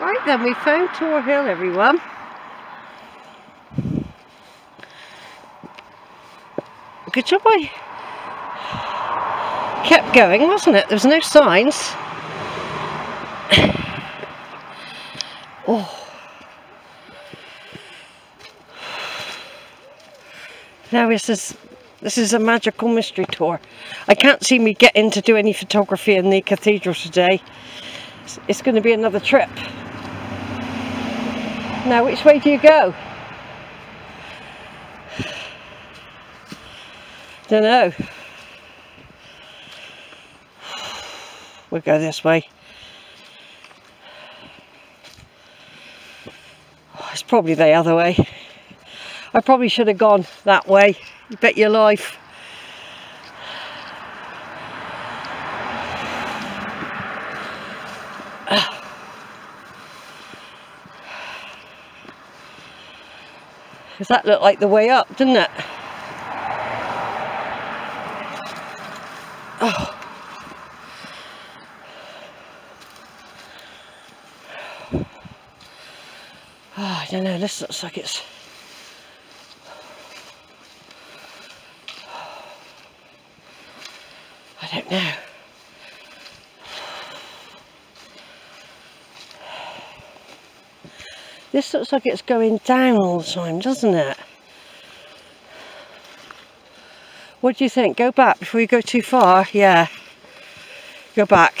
Right then, we found Tor Hill, everyone. Good job I kept going, wasn't it? There was no signs. oh. Now this is this is a magical mystery tour. I can't see me getting to do any photography in the cathedral today. It's going to be another trip. Now, which way do you go? Don't know. We'll go this way. Oh, it's probably the other way. I probably should have gone that way. You bet your life. Does that look like the way up, doesn't it? Oh. oh. I don't know, this looks like it's I don't know. This looks like it's going down all the time, doesn't it? What do you think? Go back before you go too far? Yeah. Go back.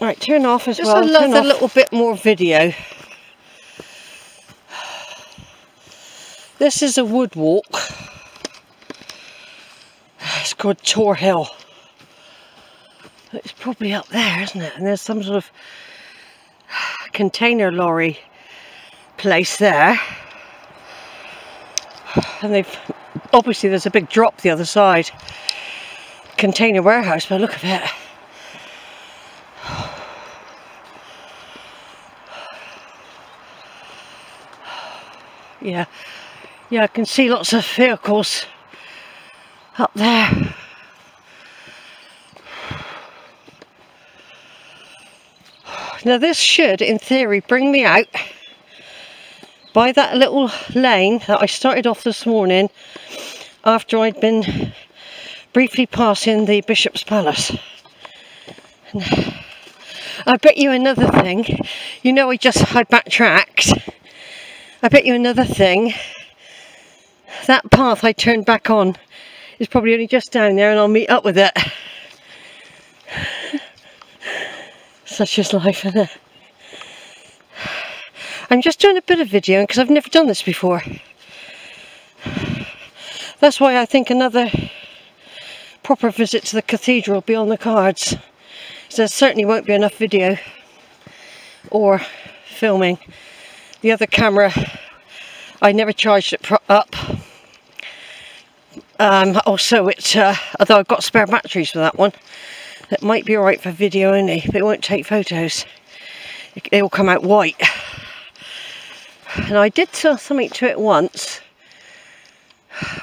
Right, turn off as Just well. another little bit more video. This is a wood walk. Called Tor Hill. It's probably up there, isn't it? And there's some sort of container lorry place there. And they've obviously there's a big drop the other side. Container warehouse by look of it. Yeah, yeah, I can see lots of vehicles up there. Now this should, in theory, bring me out by that little lane that I started off this morning after I'd been briefly passing the Bishop's Palace. And I bet you another thing, you know I just I backtracked. I bet you another thing, that path I turned back on is probably only just down there and I'll meet up with it. Such is life, isn't it? I'm just doing a bit of videoing because I've never done this before. That's why I think another proper visit to the cathedral will be on the cards. So there certainly won't be enough video or filming. The other camera, I never charged it up. Um, also, it, uh, although I've got spare batteries for that one, it might be alright for video only, but it won't take photos. It, it will come out white. And I did something to it once,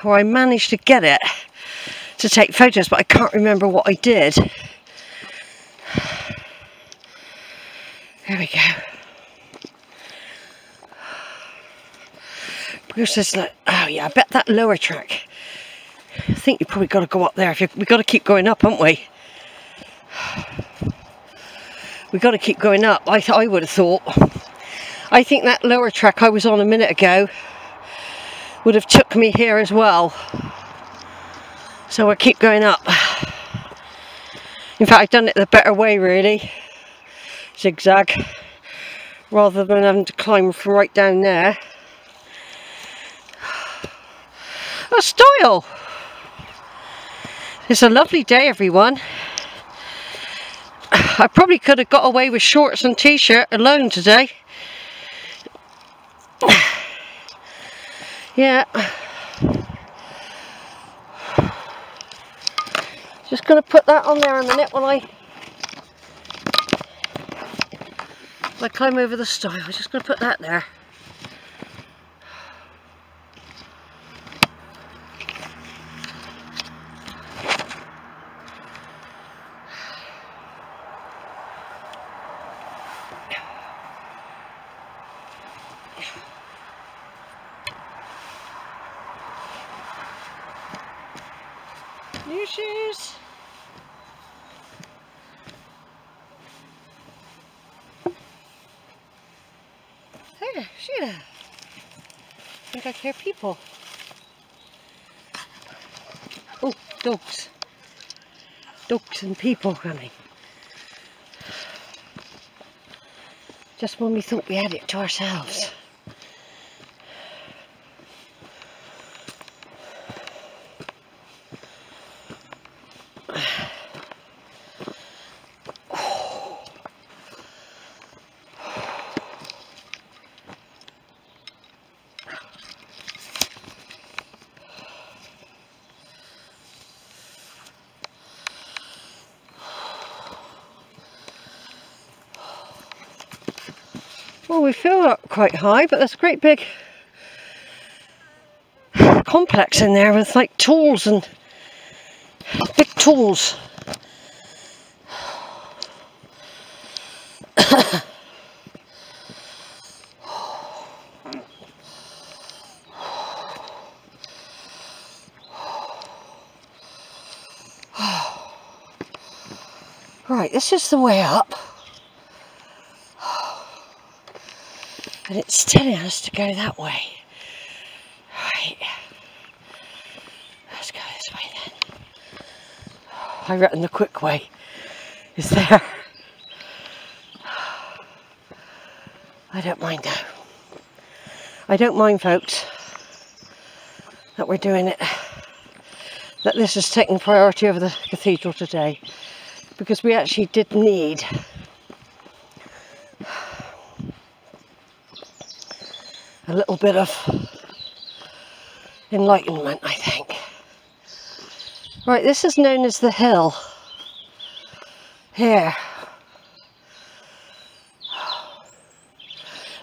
where I managed to get it to take photos, but I can't remember what I did. There we go. Bruce is like, oh yeah, I bet that lower track. I think you've probably got to go up there. If we've got to keep going up, haven't we? We've got to keep going up. I, I would have thought. I think that lower track I was on a minute ago would have took me here as well. So we'll keep going up. In fact, I've done it the better way, really. Zigzag. Rather than having to climb from right down there. A stile! It's a lovely day, everyone. I probably could have got away with shorts and t-shirt alone today. yeah. Just going to put that on there a minute while I, I climb over the stile. I'm just going to put that there. Shoes. There, Sheila. I think I hear people. Oh, dogs. Dogs and people coming. Just when we thought we had it to ourselves. We feel up quite high, but there's a great big complex in there with like tools and big tools. right, this is the way up. And it's telling us to go that way. Right. Let's go this way then. I reckon the quick way is there. I don't mind though. I don't mind folks that we're doing it. That this is taking priority over the cathedral today. Because we actually did need a little bit of enlightenment, I think. Right, this is known as the hill. Here.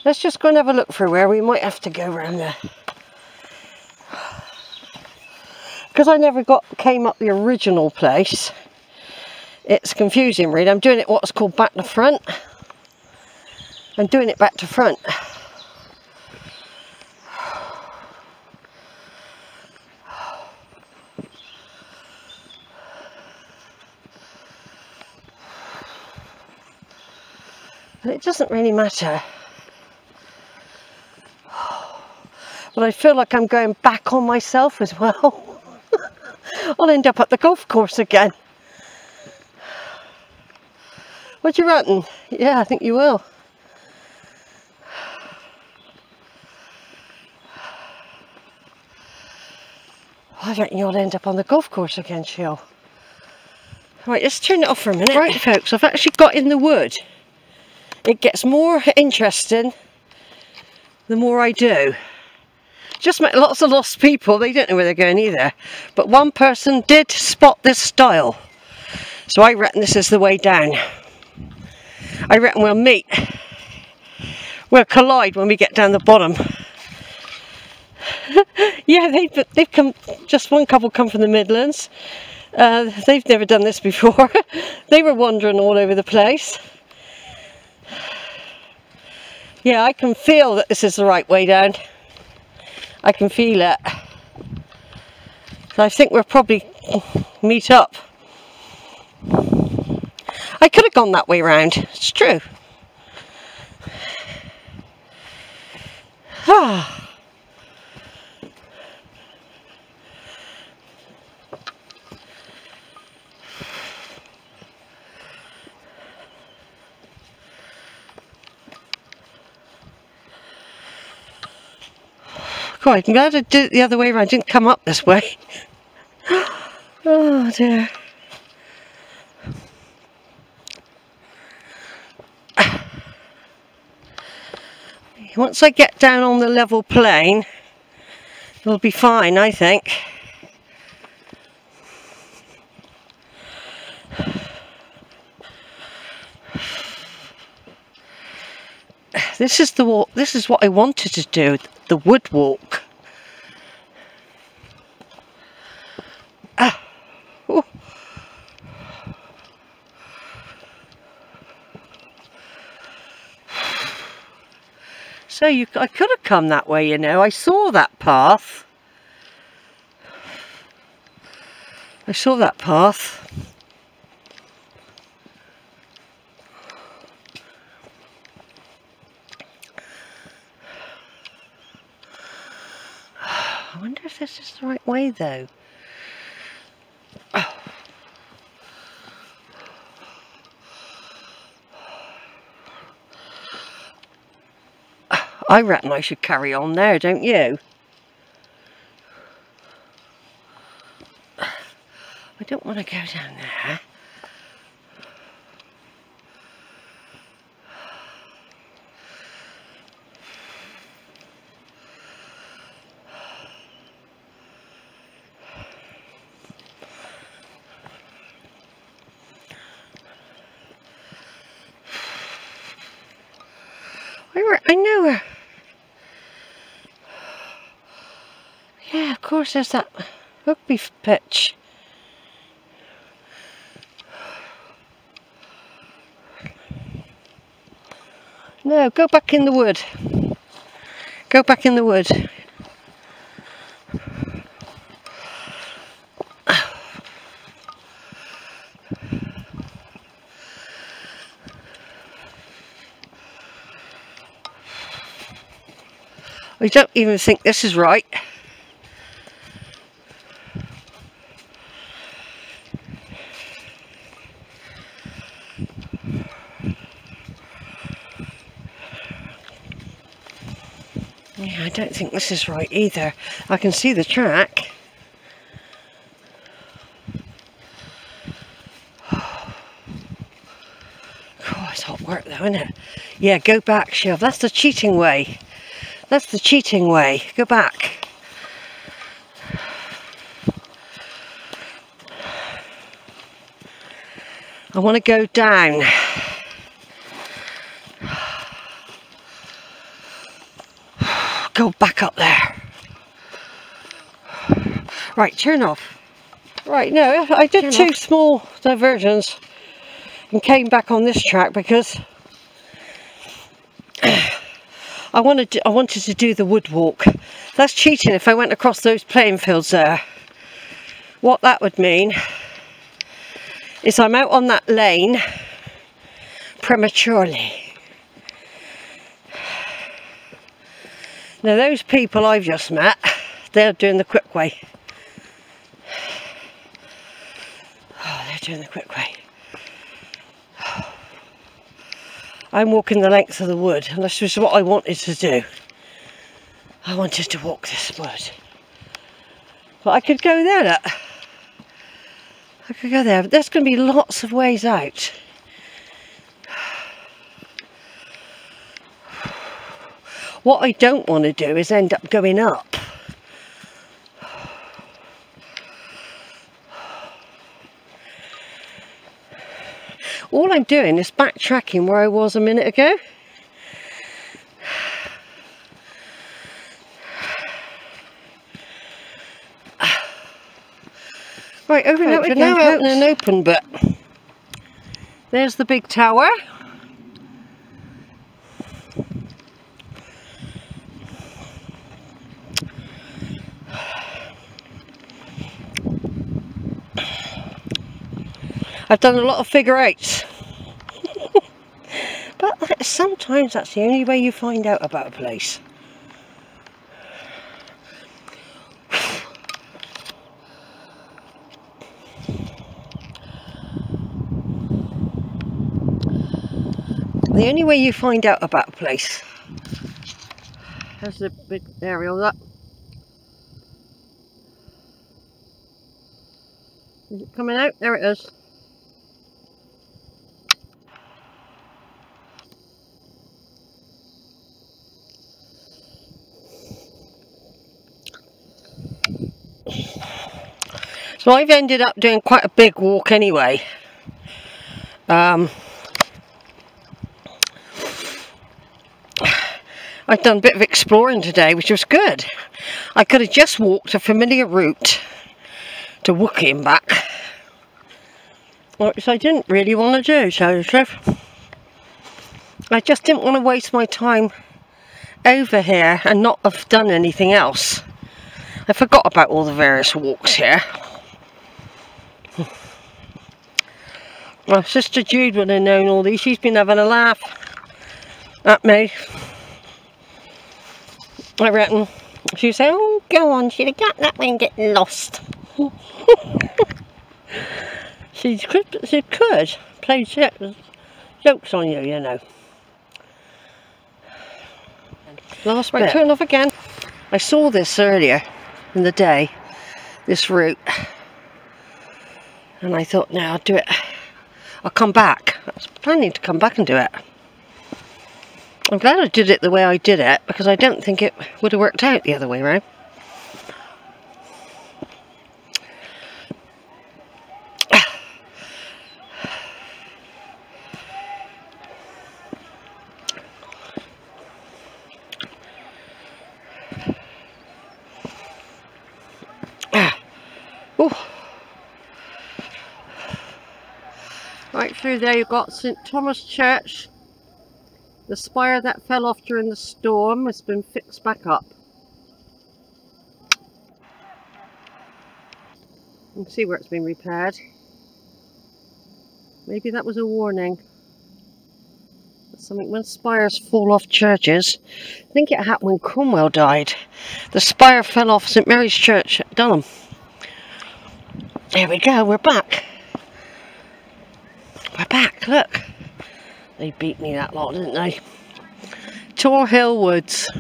Let's just go and have a look for where we might have to go around there. Because I never got came up the original place, it's confusing really. I'm doing it what's called back to front. I'm doing it back to front. Doesn't really matter. But I feel like I'm going back on myself as well. I'll end up at the golf course again. What you reckon? Yeah, I think you will. I reckon you'll end up on the golf course again, Sheil. Right, let's turn it off for a minute. Right, folks, I've actually got in the wood it gets more interesting the more I do. Just met lots of lost people, they don't know where they're going either. But one person did spot this stile. So I reckon this is the way down. I reckon we'll meet. We'll collide when we get down the bottom. yeah, they've, they've come, just one couple come from the Midlands. Uh, they've never done this before. they were wandering all over the place. Yeah, I can feel that this is the right way down. I can feel it. So I think we'll probably meet up. I could have gone that way round, it's true. Ah. I'm glad I did it the other way around. I didn't come up this way. oh dear. Once I get down on the level plane, it'll be fine, I think. This is the walk, this is what I wanted to do, the wood walk. Ah. So you, I could have come that way, you know. I saw that path. I saw that path. I wonder if this is the right way though. I reckon I should carry on there, don't you? I don't want to go down there. I know her. Yeah, of course there's that rugby pitch. No, go back in the wood. Go back in the wood. I don't even think this is right. Yeah, I don't think this is right either. I can see the track. Oh, it's hot work though, isn't it? Yeah, go back, Shiv. That's the cheating way. That's the cheating way. Go back. I want to go down. Go back up there. Right, turn off. Right, no, I did turn two off. small diversions and came back on this track because I wanted to, I wanted to do the wood walk. That's cheating if I went across those playing fields there. What that would mean is I'm out on that lane prematurely. Now those people I've just met, they're doing the quick way. Oh, they're doing the quick way. I'm walking the length of the wood and this was what I wanted to do. I wanted to walk this wood. But I could go there. I could go there, but there's going to be lots of ways out. What I don't want to do is end up going up. All I'm doing is backtracking where I was a minute ago. Right, over right, now, now out in an open but There's the big tower. I've done a lot of figure eights. but sometimes that's the only way you find out about a place. The only way you find out about a place. There's the big aerial that. Is it coming out? There it is. So I've ended up doing quite a big walk anyway. Um, I've done a bit of exploring today, which was good. I could have just walked a familiar route to and back. Which I didn't really want to do, so. I just didn't want to waste my time over here and not have done anything else. I forgot about all the various walks here. My sister Jude would have known all these. She's been having a laugh at me. I reckon. She'd say, oh, go on, she'd have got that one getting lost. she could, she could play jokes on you, you know. Last right, turn off again. I saw this earlier in the day, this route. And I thought, now I'll do it. I'll come back. I was planning to come back and do it. I'm glad I did it the way I did it because I don't think it would have worked out the other way around. Right through there you've got St Thomas Church. The spire that fell off during the storm has been fixed back up. You can see where it's been repaired. Maybe that was a warning. something when spires fall off churches. I think it happened when Cromwell died. The spire fell off St Mary's Church at Dunham. There we go, we're back. Back, look. They beat me that lot, didn't they? Tor Hill Woods.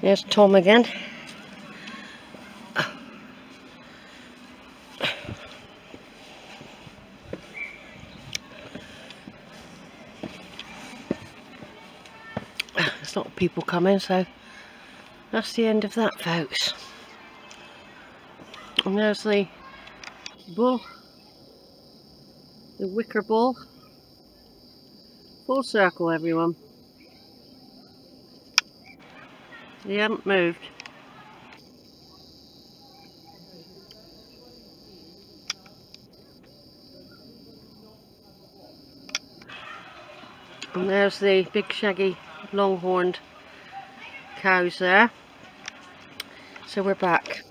There's Tom again. There's not people coming, so that's the end of that, folks. And there's the bull, the wicker bull. Full circle everyone. They haven't moved. And there's the big shaggy long-horned cows there. So we're back.